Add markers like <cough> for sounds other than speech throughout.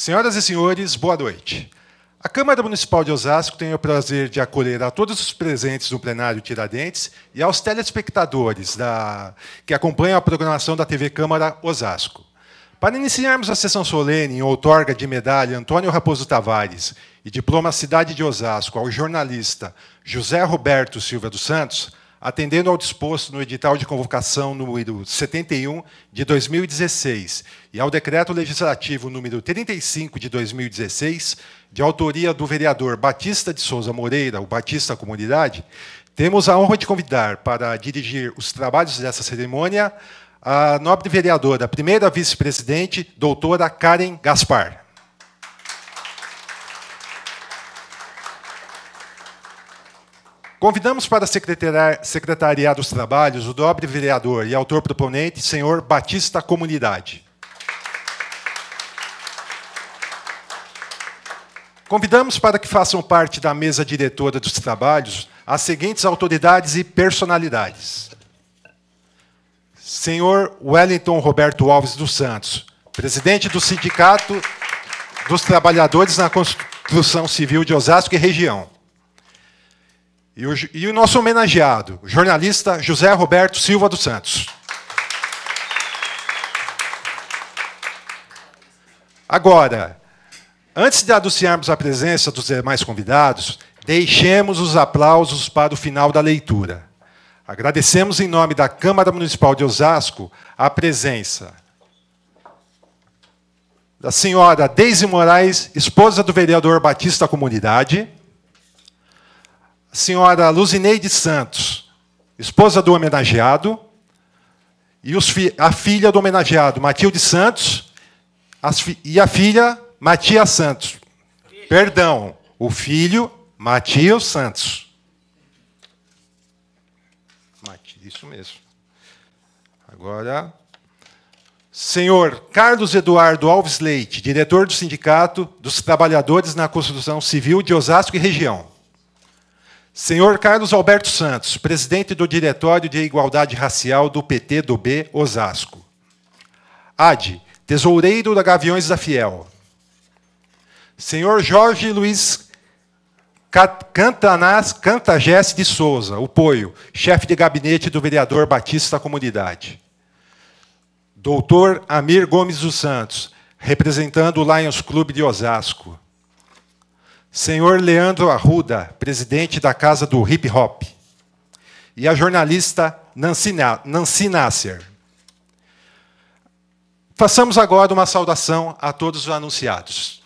Senhoras e senhores, boa noite. A Câmara Municipal de Osasco tem o prazer de acolher a todos os presentes no plenário Tiradentes e aos telespectadores da, que acompanham a programação da TV Câmara Osasco. Para iniciarmos a sessão solene em outorga de medalha Antônio Raposo Tavares e diploma Cidade de Osasco ao jornalista José Roberto Silva dos Santos, atendendo ao disposto no edital de convocação número 71 de 2016 e ao decreto legislativo número 35 de 2016, de autoria do vereador Batista de Souza Moreira, o Batista Comunidade, temos a honra de convidar para dirigir os trabalhos dessa cerimônia a nobre vereadora, primeira vice-presidente, doutora Karen Gaspar. Convidamos para secretariar dos trabalhos o nobre vereador e autor proponente, senhor Batista Comunidade. Convidamos para que façam parte da mesa diretora dos trabalhos as seguintes autoridades e personalidades. Senhor Wellington Roberto Alves dos Santos, presidente do Sindicato dos Trabalhadores na Construção Civil de Osasco e região. E o, e o nosso homenageado, o jornalista José Roberto Silva dos Santos. Agora, antes de anunciarmos a presença dos demais convidados, deixemos os aplausos para o final da leitura. Agradecemos em nome da Câmara Municipal de Osasco a presença da senhora Deise Moraes, esposa do vereador Batista Comunidade a senhora Luzineide Santos, esposa do homenageado, e fi a filha do homenageado, Matilde Santos, e a filha, Matias Santos. Perdão, o filho, Matias Santos. Isso mesmo. Agora, senhor Carlos Eduardo Alves Leite, diretor do Sindicato dos Trabalhadores na Construção Civil de Osasco e Região. Senhor Carlos Alberto Santos, presidente do Diretório de Igualdade Racial do PT do B, Osasco. AD, tesoureiro da Gaviões da Fiel. Senhor Jorge Luiz Cantanás Cantagés de Souza, o Poio, chefe de gabinete do vereador Batista da Comunidade. Doutor Amir Gomes dos Santos, representando o Lions Clube de Osasco. Senhor Leandro Arruda, presidente da Casa do Hip Hop, e a jornalista Nancy, Nasser. Façamos agora uma saudação a todos os anunciados.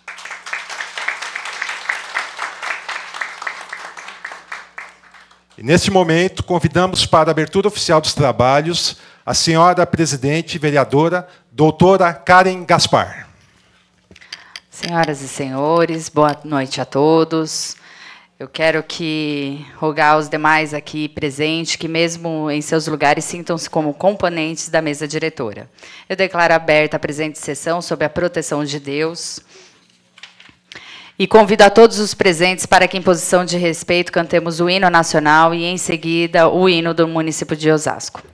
E neste momento, convidamos para a abertura oficial dos trabalhos a senhora presidente vereadora, doutora Karen Gaspar. Senhoras e senhores, boa noite a todos. Eu quero que rogar aos demais aqui presentes que, mesmo em seus lugares, sintam-se como componentes da mesa diretora. Eu declaro aberta a presente sessão sob a proteção de Deus. E convido a todos os presentes para que, em posição de respeito, cantemos o hino nacional e, em seguida, o hino do município de Osasco.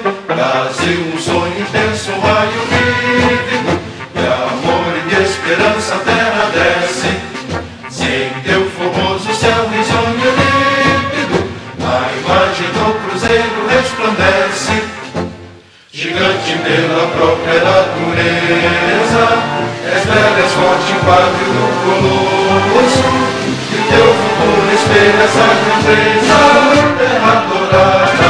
grande pela própria natureza. És belo, és forte, padre do colosso, e o teu futuro espelha essa grandeza, terra dourada.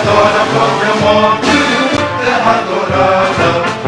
Adora, programa, tudo, terra adorada.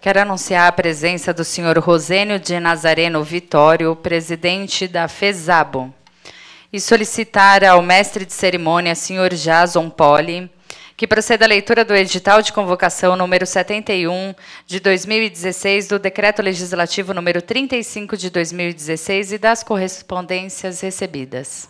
Quero anunciar a presença do senhor Rosênio de Nazareno Vitório, presidente da FESABO, e solicitar ao mestre de cerimônia, senhor Jason Poli, que proceda a leitura do edital de convocação número 71 de 2016 do decreto legislativo número 35 de 2016 e das correspondências recebidas.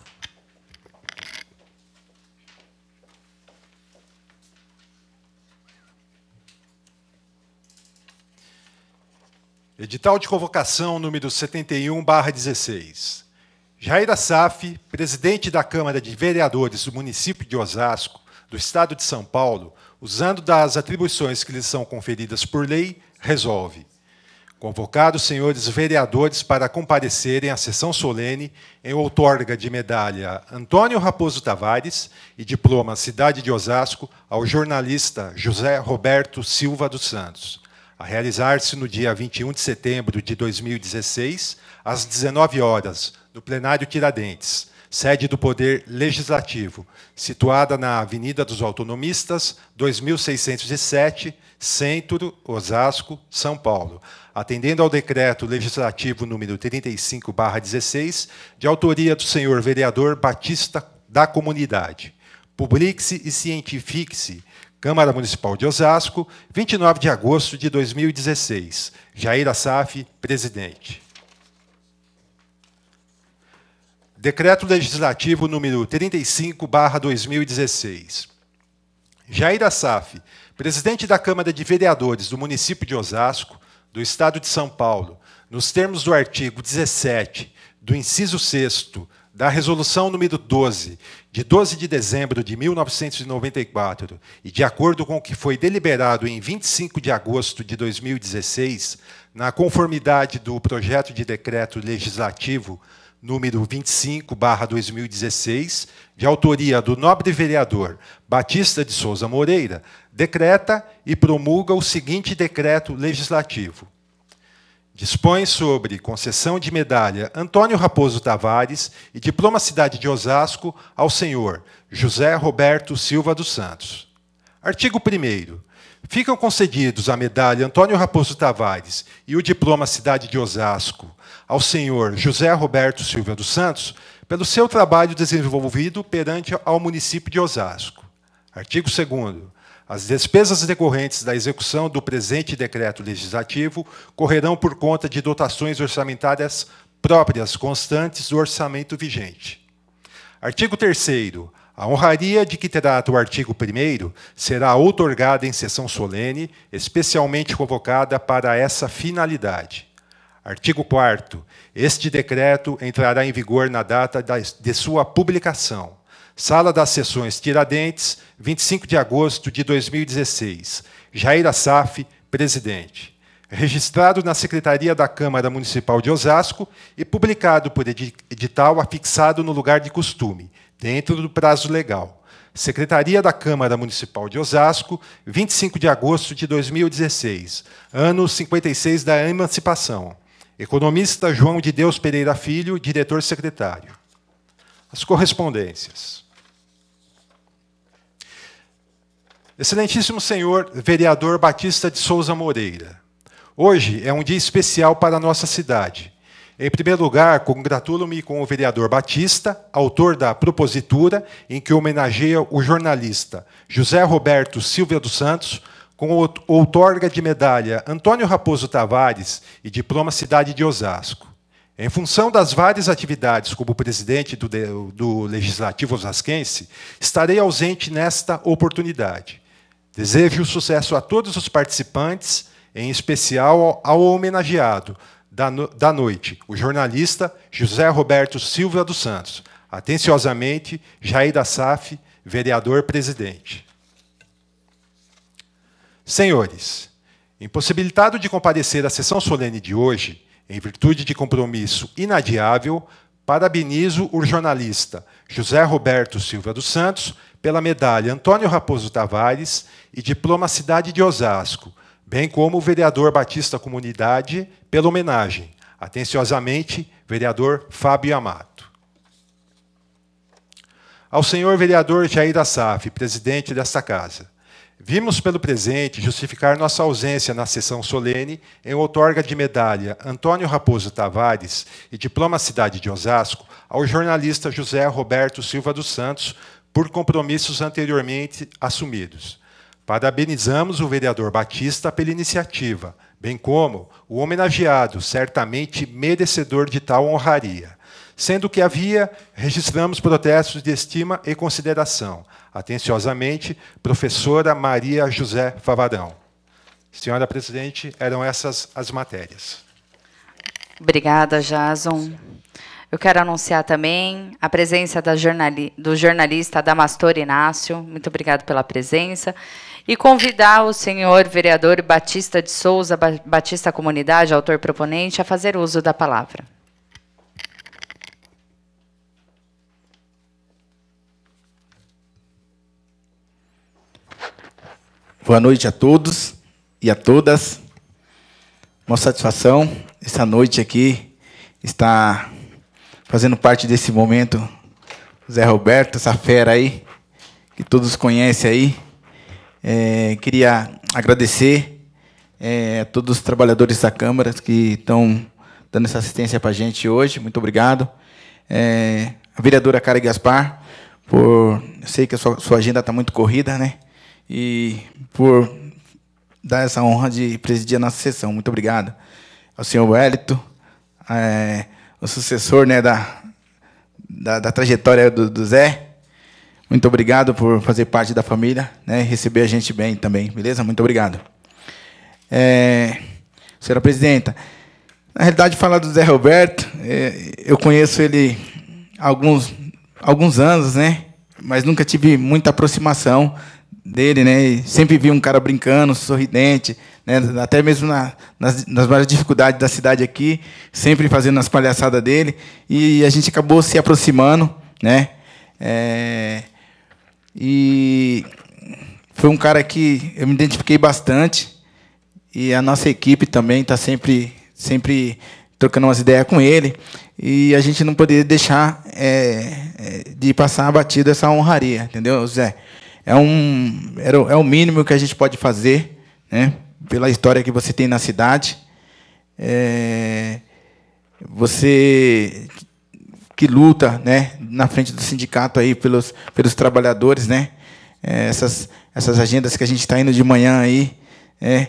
Edital de convocação número 71, barra 16. Jair Assaf, presidente da Câmara de Vereadores do município de Osasco, do Estado de São Paulo, usando das atribuições que lhe são conferidas por lei, resolve convocar os senhores vereadores para comparecerem à sessão solene em outorga de medalha Antônio Raposo Tavares e diploma Cidade de Osasco ao jornalista José Roberto Silva dos Santos a realizar-se no dia 21 de setembro de 2016, às 19 horas, no plenário Tiradentes, sede do Poder Legislativo, situada na Avenida dos Autonomistas, 2607, Centro, Osasco, São Paulo, atendendo ao decreto legislativo número 35/16, de autoria do senhor vereador Batista da Comunidade. Publique-se e cientifique-se Câmara Municipal de Osasco, 29 de agosto de 2016. Jair Assaf, presidente. Decreto Legislativo número 35/2016. Jair Assaf, presidente da Câmara de Vereadores do município de Osasco, do estado de São Paulo, nos termos do artigo 17 do inciso 6 da resolução número 12 de 12 de dezembro de 1994, e de acordo com o que foi deliberado em 25 de agosto de 2016, na conformidade do projeto de decreto legislativo número 25/2016, de autoria do nobre vereador Batista de Souza Moreira, decreta e promulga o seguinte decreto legislativo: Dispõe sobre concessão de medalha Antônio Raposo Tavares e diploma Cidade de Osasco ao senhor José Roberto Silva dos Santos. Artigo 1 Ficam concedidos a medalha Antônio Raposo Tavares e o diploma Cidade de Osasco ao senhor José Roberto Silva dos Santos pelo seu trabalho desenvolvido perante ao município de Osasco. Artigo 2 as despesas decorrentes da execução do presente decreto legislativo correrão por conta de dotações orçamentárias próprias constantes do orçamento vigente. Artigo 3 a honraria de que trata o artigo 1 será outorgada em sessão solene, especialmente convocada para essa finalidade. Artigo 4 Este decreto entrará em vigor na data de sua publicação. Sala das Sessões Tiradentes, 25 de agosto de 2016. Jair Assaf, presidente. Registrado na Secretaria da Câmara Municipal de Osasco e publicado por edital afixado no lugar de costume, dentro do prazo legal. Secretaria da Câmara Municipal de Osasco, 25 de agosto de 2016, ano 56 da emancipação. Economista João de Deus Pereira Filho, diretor-secretário. As correspondências. Excelentíssimo senhor vereador Batista de Souza Moreira, hoje é um dia especial para a nossa cidade. Em primeiro lugar, congratulo-me com o vereador Batista, autor da propositura em que homenageia o jornalista José Roberto Silva dos Santos, com outorga de medalha Antônio Raposo Tavares e diploma Cidade de Osasco. Em função das várias atividades como presidente do, do Legislativo Osasquense, estarei ausente nesta oportunidade. Desejo sucesso a todos os participantes, em especial ao homenageado da, no da noite, o jornalista José Roberto Silva dos Santos. Atenciosamente, Jair da SAF, vereador presidente. Senhores, impossibilitado de comparecer à sessão solene de hoje, em virtude de compromisso inadiável, parabenizo o jornalista José Roberto Silva dos Santos pela medalha Antônio Raposo Tavares e diploma Cidade de Osasco, bem como o vereador Batista Comunidade pela homenagem. Atenciosamente, vereador Fábio Amato. Ao senhor vereador Jair Assaf, presidente desta casa, Vimos pelo presente justificar nossa ausência na sessão solene em outorga de medalha Antônio Raposo Tavares e diploma Cidade de Osasco ao jornalista José Roberto Silva dos Santos por compromissos anteriormente assumidos. Parabenizamos o vereador Batista pela iniciativa, bem como o homenageado, certamente merecedor de tal honraria. Sendo que havia, registramos protestos de estima e consideração, Atenciosamente, professora Maria José Favarão. Senhora Presidente, eram essas as matérias. Obrigada, Jason. Eu quero anunciar também a presença jornali do jornalista Damastor Inácio. Muito obrigado pela presença. E convidar o senhor vereador Batista de Souza, Batista Comunidade, autor proponente, a fazer uso da palavra. Boa noite a todos e a todas. Uma satisfação essa noite aqui estar fazendo parte desse momento. Zé Roberto, essa fera aí, que todos conhecem aí. É, queria agradecer é, a todos os trabalhadores da Câmara que estão dando essa assistência para a gente hoje. Muito obrigado. É, a vereadora Cara Gaspar, por. Eu sei que a sua, sua agenda está muito corrida, né? e por dar essa honra de presidir a nossa sessão. Muito obrigado ao senhor Wellington, é, o sucessor né, da, da, da trajetória do, do, Zé. Muito obrigado por fazer parte da família, né, receber a gente bem também, beleza? Muito obrigado. É, senhora presidenta, na realidade, falar do Zé Roberto, é, eu conheço ele há alguns, alguns anos, né? Mas nunca tive muita aproximação dele, né? E sempre vi um cara brincando, sorridente, né? Até mesmo na, nas, nas várias dificuldades da cidade aqui, sempre fazendo as palhaçadas dele. E a gente acabou se aproximando, né? É, e foi um cara que eu me identifiquei bastante. E a nossa equipe também está sempre, sempre trocando umas ideias com ele. E a gente não poderia deixar é, é de passar batido essa honraria, entendeu, Zé? é, um, é o mínimo que a gente pode fazer, né? Pela história que você tem na cidade. É, você que luta né, na frente do sindicato aí pelos, pelos trabalhadores, né? É, essas, essas agendas que a gente está indo de manhã aí, é,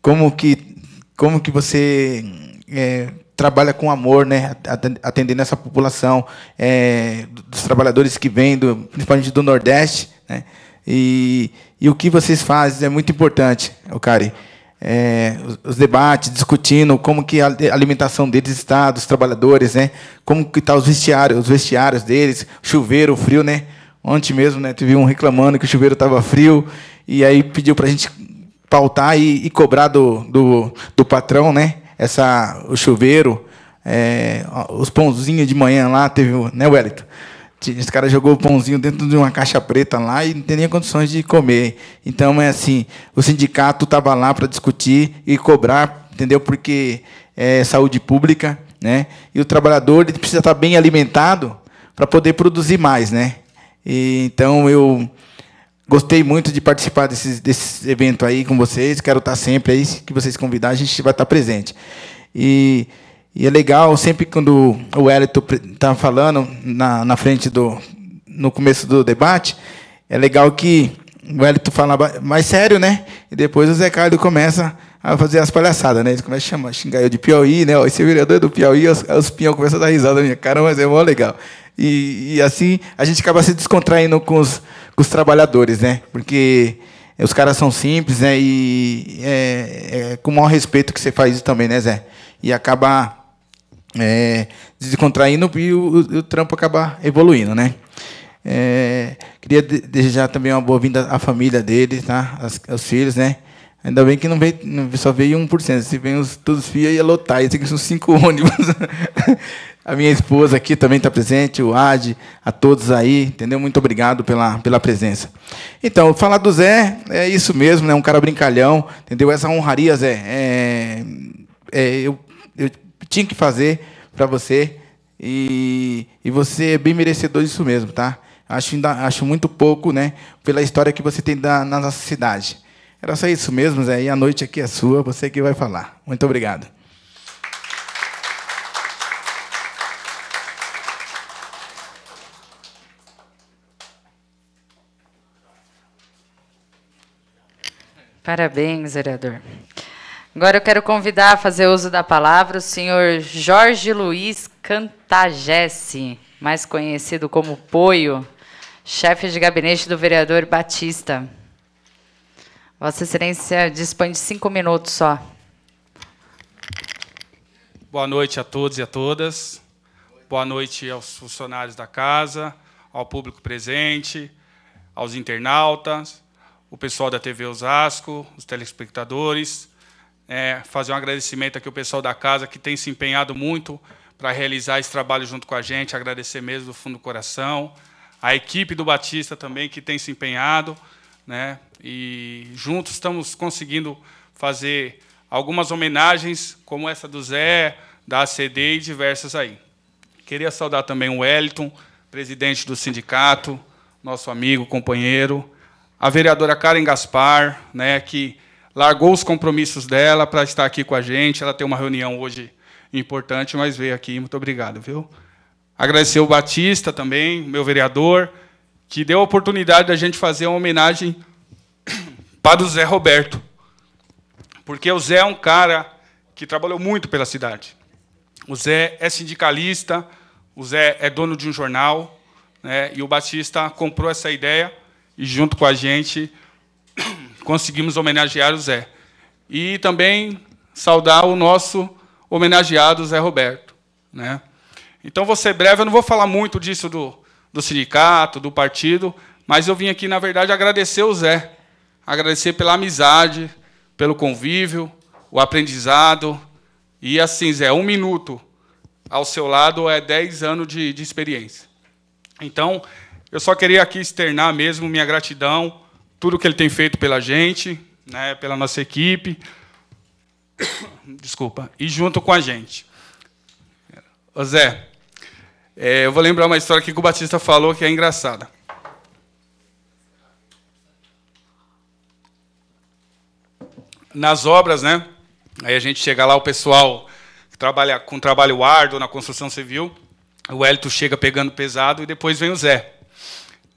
como que como que você é, trabalha com amor, né, atendendo essa população é, dos trabalhadores que vêm, do, principalmente do Nordeste, né? E, e o que vocês fazem é muito importante, o Cari. É, os, os, debates, discutindo como que a alimentação deles está, dos trabalhadores, né? Como que está os vestiários, os vestiários deles, chuveiro, frio, né? Ontem mesmo, né? Teve um reclamando que o chuveiro estava frio e aí pediu para a gente pautar e, e, cobrar do, do, do patrão, né? Essa, o chuveiro, é, os pãozinhos de manhã lá, teve, né, Wellington? Esse cara jogou o pãozinho dentro de uma caixa preta lá e não tem nem condições de comer. Então é assim, o sindicato estava lá para discutir e cobrar, entendeu? Porque é saúde pública, né? E o trabalhador ele precisa estar bem alimentado para poder produzir mais, né? E, então eu gostei muito de participar desse, desse evento aí com vocês. Quero estar sempre aí, que vocês convidar, a gente vai estar presente. E e é legal, sempre quando o Hélito está falando na, na frente do. no começo do debate, é legal que o Hélito fala mais sério, né? E depois o Zé Carlos começa a fazer as palhaçadas, né? Ele começa a chamar, xingar eu de Piauí, né? Esse vereador do Piauí, os, os pinhão começam a dar risada na minha cara, mas é mó legal. E, e, assim a gente acaba se descontraindo com os, com os trabalhadores, né? Porque os caras são simples, né? E é, é com o maior respeito que você faz isso também, né, Zé? E acaba é, descontraindo e o, o, o, trampo acabar evoluindo, né? É, queria desejar também uma boa-vinda à família dele, tá? As, aos filhos, né? Ainda bem que não veio, só veio 1%. Se vem os, todos os filhos, ia lotar. Ia ter que são cinco <laughs> ônibus. a minha esposa aqui também está presente, o Ad, a todos aí, entendeu? Muito obrigado pela, pela presença. Então, falar do Zé é isso mesmo, né? Um cara brincalhão, entendeu? Essa honraria, Zé, é, é eu, eu tinha que fazer para você. E, e você é bem merecedor disso mesmo, tá? Acho, ainda, acho muito pouco, né? Pela história que você tem da, na nossa cidade. Era só isso mesmo, Zé. E a noite aqui é sua, você que vai falar. Muito obrigado. Parabéns, vereador. Agora eu quero convidar a fazer uso da palavra o senhor Jorge Luiz Cantagesse, mais conhecido como Poio, chefe de gabinete do vereador Batista. Vossa Excelência dispõe de cinco minutos só. Boa noite a todos e a todas. Boa noite aos funcionários da casa, ao público presente, aos internautas, o pessoal da TV Osasco, os telespectadores. É, fazer um agradecimento aqui ao pessoal da casa que tem se empenhado muito para realizar esse trabalho junto com a gente. Agradecer mesmo do fundo do coração. A equipe do Batista também que tem se empenhado, né? E juntos estamos conseguindo fazer algumas homenagens, como essa do Zé, da ACD e diversas aí. Queria saudar também o Wellington, presidente do sindicato, nosso amigo, companheiro, a vereadora Karen Gaspar, né, que largou os compromissos dela para estar aqui com a gente. Ela tem uma reunião hoje importante, mas veio aqui. Muito obrigado, viu? Agradecer o Batista também, meu vereador, que deu a oportunidade da gente fazer uma homenagem <coughs> para o Zé Roberto. Porque o Zé é um cara que trabalhou muito pela cidade. O Zé é sindicalista, o Zé é dono de um jornal, né, e o Batista comprou essa ideia e, junto com a gente, <coughs> conseguimos homenagear o Zé. E também saudar o nosso homenageado Zé Roberto. Né? Então, vou ser breve, eu não vou falar muito disso do, do sindicato, do partido, mas eu vim aqui, na verdade, agradecer o Zé. Agradecer pela amizade, pelo convívio, o aprendizado. E assim, Zé, um minuto ao seu lado é dez anos de, de experiência. Então, eu só queria aqui externar mesmo minha gratidão, tudo que ele tem feito pela gente, né, pela nossa equipe. <coughs> Desculpa. E junto com a gente. Ô Zé, é, eu vou lembrar uma história que o Batista falou que é engraçada. Nas obras, né? Aí a gente chega lá, o pessoal que trabalha com trabalho árduo na construção civil, o Hélito chega pegando pesado e depois vem o Zé.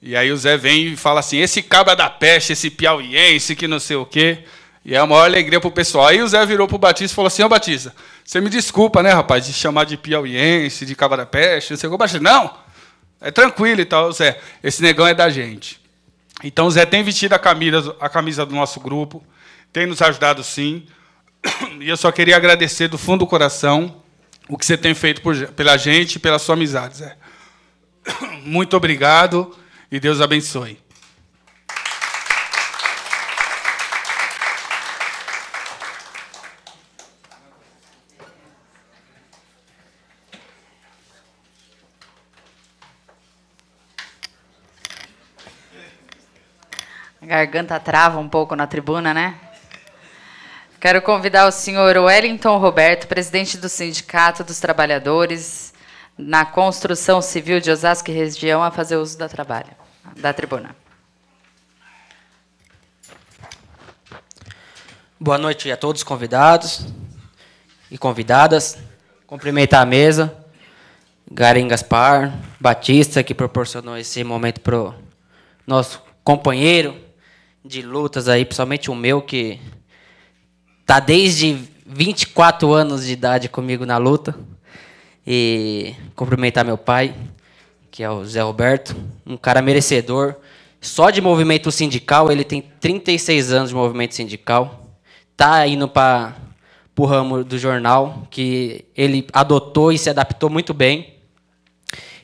E aí o Zé vem e fala assim: esse cabra da peste, esse piauiense, que não sei o quê. E é a maior alegria para o pessoal. Aí o Zé virou para o Batista e falou assim: Ô Batista, você me desculpa, né, rapaz, de chamar de piauiense, de cabra da peste, não sei o que. Batista, não, é tranquilo e tal, Zé. Esse negão é da gente. Então o Zé tem vestido a camisa, a camisa do nosso grupo, tem nos ajudado sim. E eu só queria agradecer do fundo do coração o que você tem feito por, pela gente e pela sua amizade, Zé. Muito obrigado. E Deus abençoe. A garganta trava um pouco na tribuna, né? Quero convidar o senhor Wellington Roberto, presidente do Sindicato dos Trabalhadores na Construção Civil de Osasco e região, a fazer uso da trabalho da tribuna. Boa noite a todos os convidados e convidadas. Cumprimentar a mesa. Garen Gaspar, Batista, que proporcionou esse momento para o nosso companheiro de lutas aí, principalmente o meu, que está desde 24 anos de idade comigo na luta. E cumprimentar meu pai, que é o Zé Roberto, um cara merecedor. Só de movimento sindical, ele tem 36 anos de movimento sindical. Tá indo para o ramo do jornal, que ele adotou e se adaptou muito bem.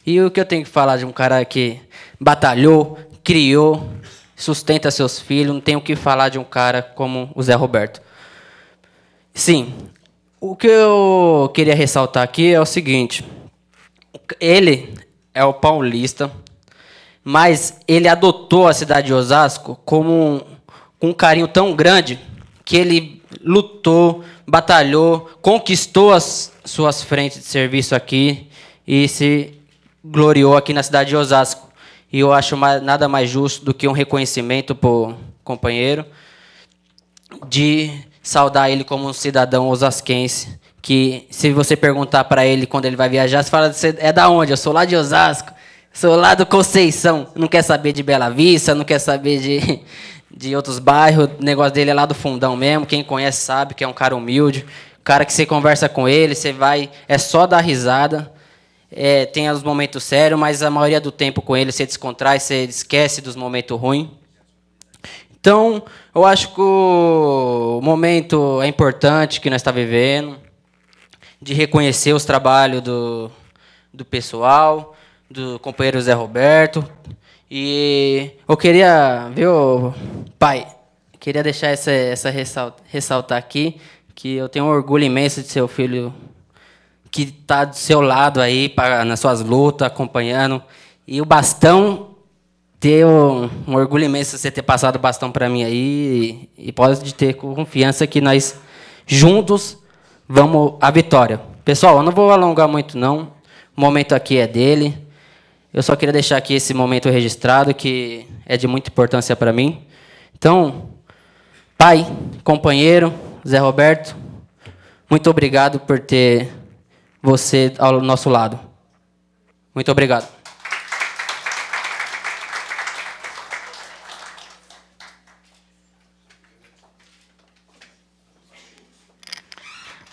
E o que eu tenho que falar de um cara que batalhou, criou, sustenta seus filhos, não tenho o que falar de um cara como o Zé Roberto. Sim, o que eu queria ressaltar aqui é o seguinte: ele é o paulista, mas ele adotou a cidade de Osasco como um, com um carinho tão grande que ele lutou, batalhou, conquistou as suas frentes de serviço aqui e se gloriou aqui na cidade de Osasco. E eu acho nada mais justo do que um reconhecimento o companheiro de saudar ele como um cidadão osasquense. Que se você perguntar para ele quando ele vai viajar, você fala: você é da onde? Eu sou lá de Osasco, sou lá do Conceição. Não quer saber de Bela Vista, não quer saber de, <laughs> de outros bairros. O negócio dele é lá do fundão mesmo. Quem conhece sabe que é um cara humilde. Cara que você conversa com ele, você vai. É só dar risada. É, tem os momentos sérios, mas a maioria do tempo com ele você descontrai, você esquece dos momentos ruins. Então, eu acho que o momento é importante que nós estamos tá vivendo, de reconhecer os trabalhos do, do pessoal, do companheiro Zé Roberto. E eu queria, viu, pai, queria deixar essa, essa ressaltar, ressaltar aqui, que eu tenho um orgulho imenso de ser o filho que está do seu lado aí, pra, nas suas lutas, acompanhando. E o bastão ter um, um orgulho imenso você ter passado o bastão para mim aí e, e pode ter confiança que nós juntos vamos à vitória. Pessoal, eu não vou alongar muito não. O momento aqui é dele. Eu só queria deixar aqui esse momento registrado que é de muita importância para mim. Então, pai, companheiro, Zé Roberto, muito obrigado por ter você ao nosso lado. Muito obrigado.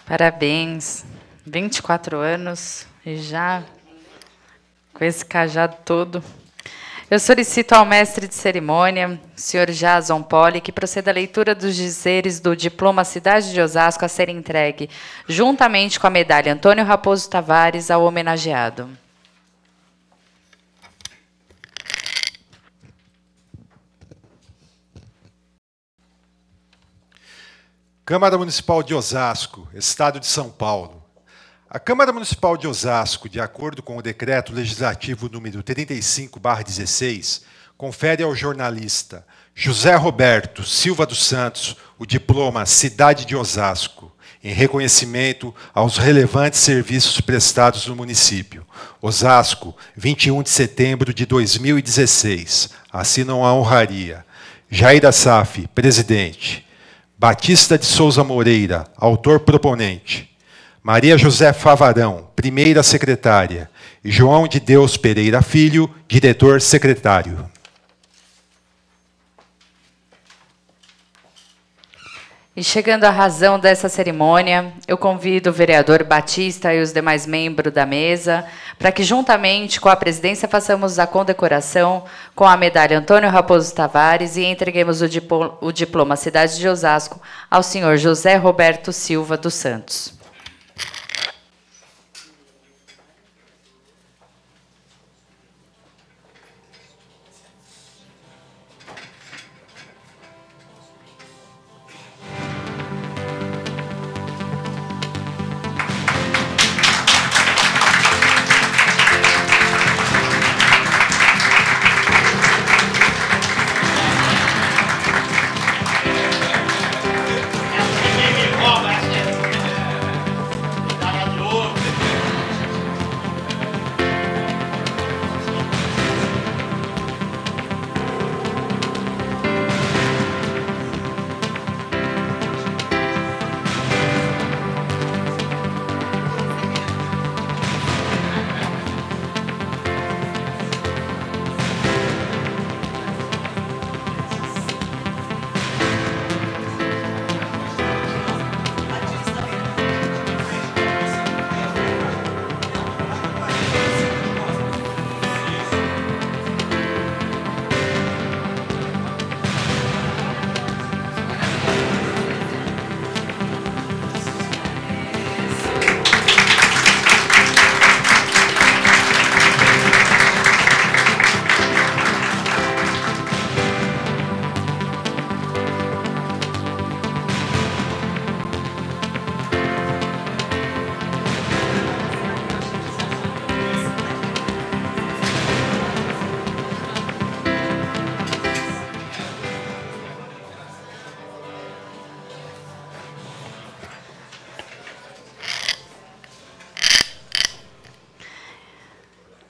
Parabéns. 24 anos e já com esse cajado todo. Eu solicito ao mestre de cerimônia, senhor Jason Poli, que proceda a leitura dos dizeres do diploma Cidade de Osasco a ser entregue, juntamente com a medalha Antônio Raposo Tavares, ao homenageado. Câmara Municipal de Osasco, Estado de São Paulo. A Câmara Municipal de Osasco, de acordo com o Decreto Legislativo número 35/16, confere ao jornalista José Roberto Silva dos Santos o diploma Cidade de Osasco, em reconhecimento aos relevantes serviços prestados no município. Osasco, 21 de setembro de 2016. Assinam a honraria. Jair Assaf, presidente. Batista de Souza Moreira, autor proponente. Maria José Favarão, primeira secretária. E João de Deus Pereira Filho, diretor secretário. E chegando à razão dessa cerimônia, eu convido o vereador Batista e os demais membros da mesa para que, juntamente com a presidência, façamos a condecoração com a medalha Antônio Raposo Tavares e entreguemos o, diploma Cidade de Osasco ao senhor José Roberto Silva dos Santos.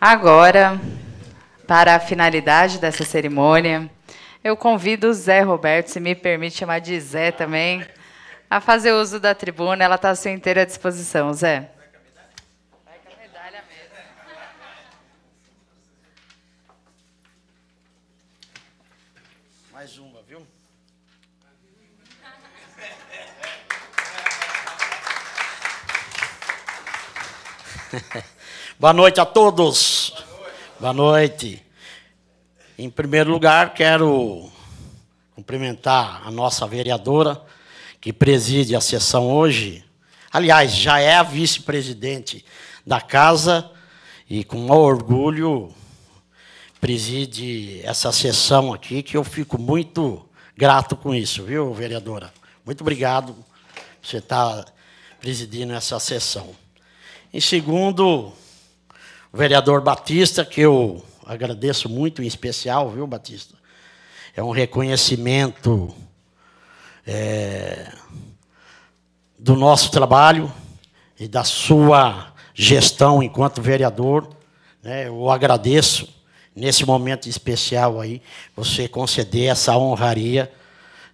Agora, para a finalidade dessa cerimônia, eu convido o Zé Roberto, se me permite chamar de Zé também, a fazer uso da tribuna. Ela está à sua inteira disposição, Zé. Mais uma, viu? <laughs> Boa noite a todos. Boa noite. Em primeiro lugar, quero cumprimentar a nossa vereadora, que preside a sessão hoje. Aliás, já é a vice-presidente da casa e, com maior orgulho, preside essa sessão aqui, que eu fico muito grato com isso, viu, vereadora? Muito obrigado por você estar presidindo essa sessão. Em segundo, o vereador Batista, que eu agradeço muito, em especial, viu, Batista? É um reconhecimento é, do nosso trabalho e da sua gestão enquanto vereador. Né? Eu agradeço, nesse momento especial aí, você conceder essa honraria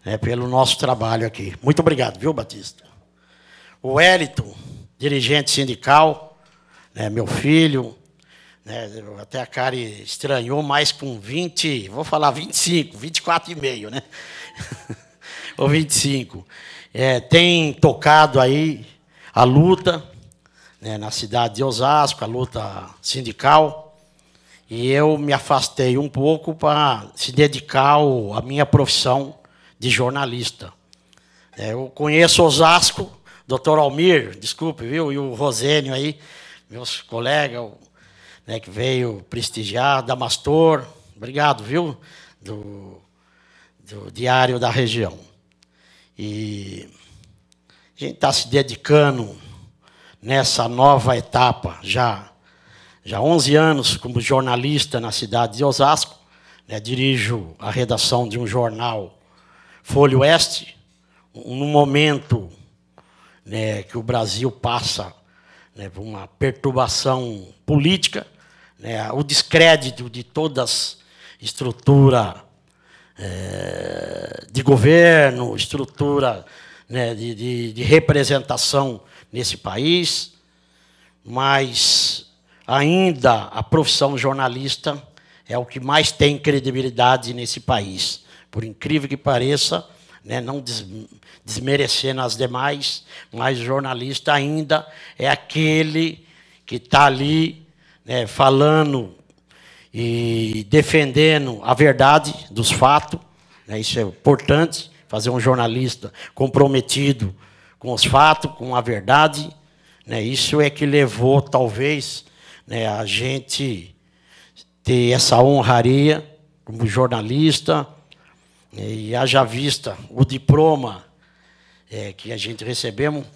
né, pelo nosso trabalho aqui. Muito obrigado, viu, Batista? O Wellington, dirigente sindical, né, meu filho, né, até a Cari estranhou, mais com 20, vou falar 25, 24 e meio, né? <laughs> Ou 25. É, tem tocado aí a luta né, na cidade de Osasco, a luta sindical, e eu me afastei um pouco para se dedicar à minha profissão de jornalista. É, eu conheço Osasco, doutor Almir, desculpe, viu, e o Rosênio aí, meus colegas, né, que veio prestigiar, Damastor, obrigado, viu, do, do Diário da Região. E a gente está se dedicando nessa nova etapa, já, já 11 anos como jornalista na cidade de Osasco, né, dirijo a redação de um jornal, Folha Oeste, num momento né, que o Brasil passa né, uma perturbação política, né, o descrédito de todas estrutura é, de governo, estrutura né, de, de, de representação nesse país, mas ainda a profissão jornalista é o que mais tem credibilidade nesse país. Por incrível que pareça, né, não des, desmerecendo as demais, mas jornalista ainda é aquele que está ali né, falando e defendendo a verdade dos fatos. Né, isso é importante, fazer um jornalista comprometido com os fatos, com a verdade. Né, isso é que levou, talvez, né, a gente ter essa honraria como jornalista. Né, e haja vista o diploma é, que a gente recebemos.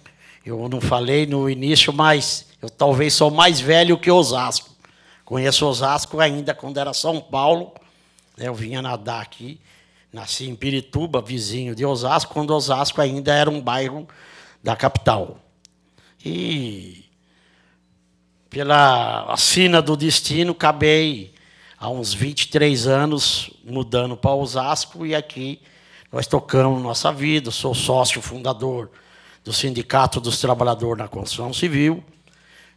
Eu não falei no início, mas eu talvez sou mais velho que Osasco. Conheço Osasco ainda quando era São Paulo. Né, eu vinha nadar aqui. Nasci em Pirituba, vizinho de Osasco, quando Osasco ainda era um bairro da capital. E pela assina do destino, acabei há uns 23 anos mudando para Osasco e aqui nós tocamos nossa vida. Sou sócio fundador do Sindicato dos Trabalhadores na Construção Civil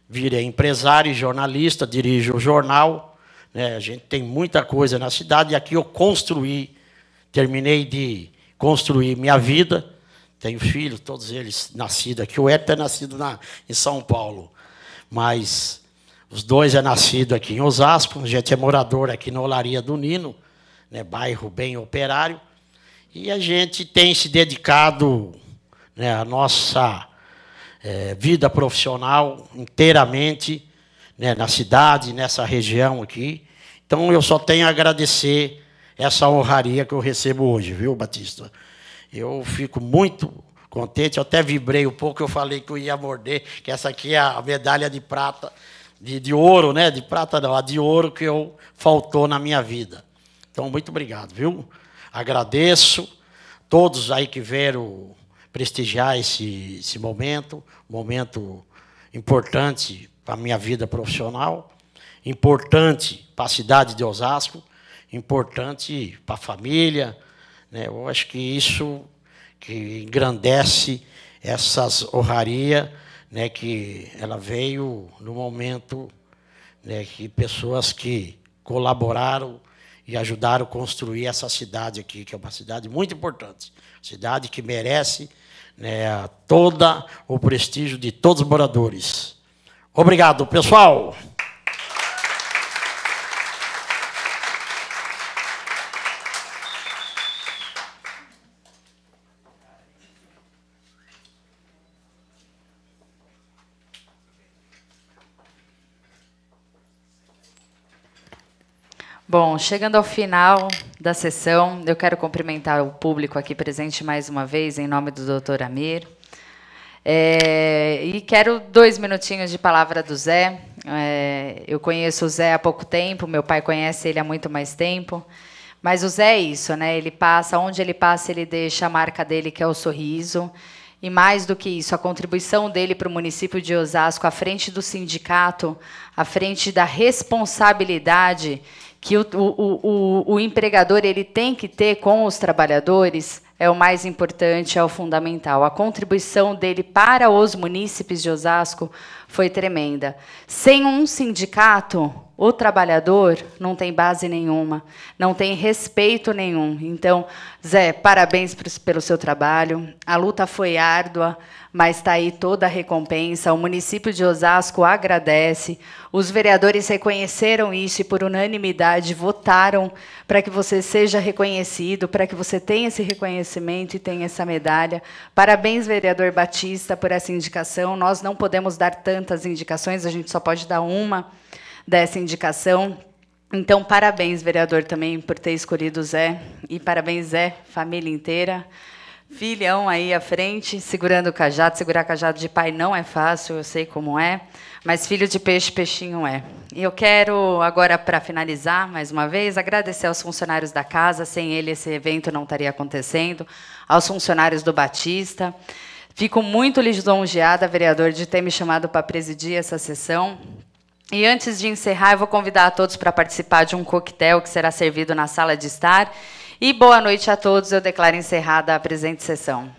virei empresário e jornalista, dirijo o jornal. Né? A gente tem muita coisa na cidade e aqui eu construí, terminei de construir minha vida. Tenho filhos, todos eles nascidos aqui. O Hélio é nascido na, em São Paulo, mas os dois é nascido aqui em Osasco. A gente é morador aqui na Olaria do Nino, né? bairro bem operário. E a gente tem se dedicado né, à nossa é, vida profissional inteiramente né, na cidade, nessa região aqui. Então eu só tenho a agradecer essa honraria que eu recebo hoje, viu, Batista? Eu fico muito contente, eu até vibrei um pouco, eu falei que eu ia morder, que essa aqui é a medalha de prata, de, de ouro, né? De prata não, a de ouro que eu faltou na minha vida. Então, muito obrigado, viu? Agradeço todos aí que vieram prestigiar esse, esse momento, momento importante para a minha vida profissional. importante para a cidade de Osasco, importante para a família. Né? Eu acho que isso que engrandece essas honrarias, né, que ela veio no momento né, que pessoas que colaboraram e ajudaram a construir essa cidade aqui, que é uma cidade muito importante, cidade que merece né, todo o prestígio de todos os moradores. Obrigado, pessoal. Bom, chegando ao final da sessão, eu quero cumprimentar o público aqui presente mais uma vez, em nome do doutor Amir. É, e quero dois minutinhos de palavra do Zé. É, eu conheço o Zé há pouco tempo, meu pai conhece ele há muito mais tempo. Mas o Zé é isso, né? Ele passa, onde ele passa, ele deixa a marca dele, que é o sorriso. E mais do que isso, a contribuição dele para o município de Osasco, à frente do sindicato, à frente da responsabilidade que o, o, o, o, empregador ele tem que ter com os trabalhadores é o mais importante, é o fundamental. A contribuição dele para os munícipes de Osasco foi tremenda. Sem um sindicato, o trabalhador não tem base nenhuma, não tem respeito nenhum. Então, Zé, parabéns pelo seu trabalho. A luta foi árdua, mas está aí toda a recompensa. O município de Osasco agradece. Os vereadores reconheceram isso e, por unanimidade, votaram para que você seja reconhecido, para que você tenha esse reconhecimento e tenha essa medalha. Parabéns, vereador Batista, por essa indicação. Nós não podemos dar tantas indicações, a gente só pode dar uma dessa indicação. Então, parabéns, vereador, também por ter escolhido o Zé. E parabéns, Zé, família inteira. Filhão aí à frente, segurando o cajado. Segurar cajado de pai não é fácil, eu sei como é. Mas filho de peixe, peixinho é. E eu quero, agora, para finalizar, mais uma vez, agradecer aos funcionários da casa. Sem ele, esse evento não estaria acontecendo. Aos funcionários do Batista. Fico muito lisonjeada, vereador, de ter me chamado para presidir essa sessão. E antes de encerrar, eu vou convidar a todos para participar de um coquetel que será servido na sala de estar. E boa noite a todos. Eu declaro encerrada a presente sessão.